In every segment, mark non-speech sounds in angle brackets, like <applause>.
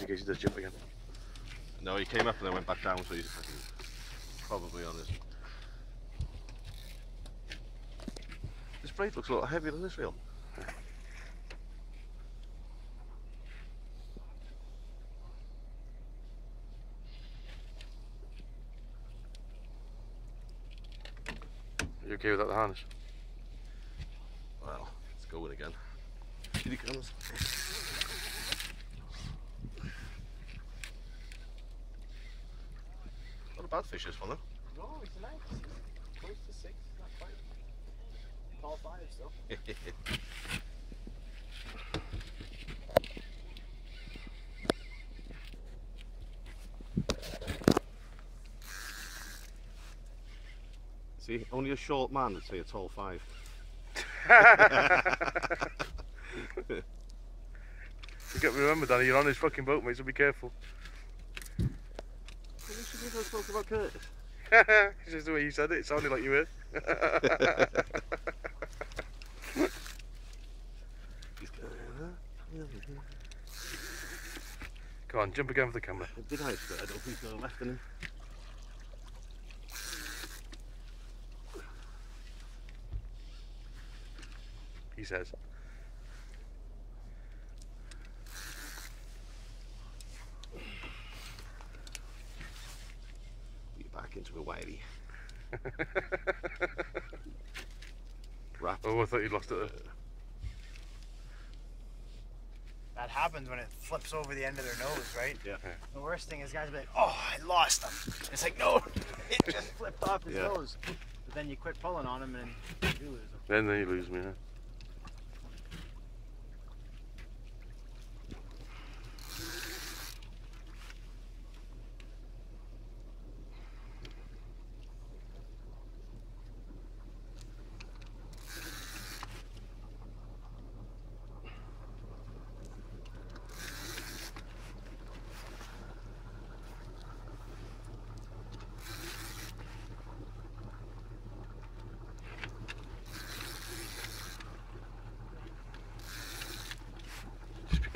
in case he does jump again. No, he came up and then went back down, so he's probably on his. This braid looks a lot heavier than this reel. You okay without the harness? Well, let's go in again. Here he comes. Not bad fish this one though. No, he's nice. Close to six, not quite. Tall five still. <laughs> See, only a short man would say a tall five. <laughs> You got to remember, Danny, you're on his fucking boat, mate, so be careful. Well, you should have about Curtis. <laughs> it's just the way you said it, it sounded like you were. He's going, Go on, jump again for the camera. Did I? But I don't think so. Left in him. He says. You're back into a whitey. <laughs> Wrap. Oh, I thought you'd lost it there. That happens when it flips over the end of their nose, right? Yeah. Yeah. The worst thing is guys be like, oh, I lost them." It's like, no, <laughs> it just flipped off his Yeah. nose. But then you quit pulling on him and you lose them. Then, then you lose me, huh?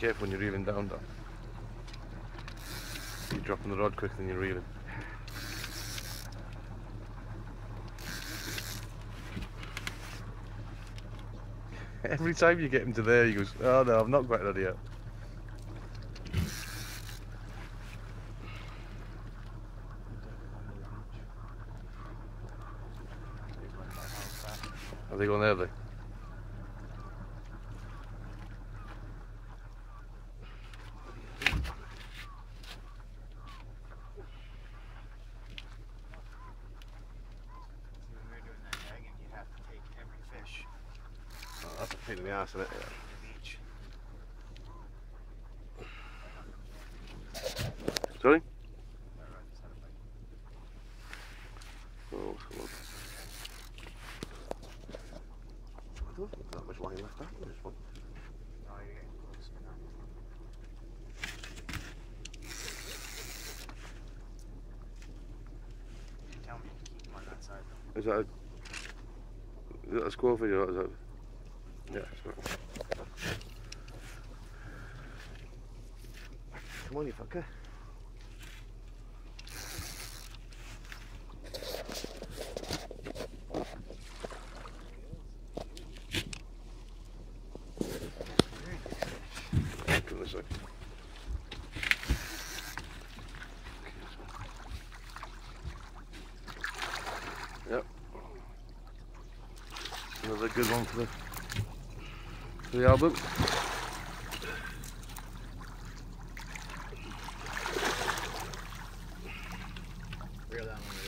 Careful when you're reeling down, Dan. You're dropping the rod quicker than you're reeling. <laughs> Every time you get him to there, he goes, oh no, I'm not quite ready yet. Are they going there, they? When we were doing that tagging, you'd have to take every fish Oh, that's a pain in the ass, isn't it? to the beach. Sorry? That rod just had a bite. Oh, come on. I don't think there's that much line left out in this one. You're getting close. You're not. You tell me to keep him on that side though. Is that a, is that a squirrel fish or is that? Come on, you fucker. Yep. Another good one for the the album. Reel that one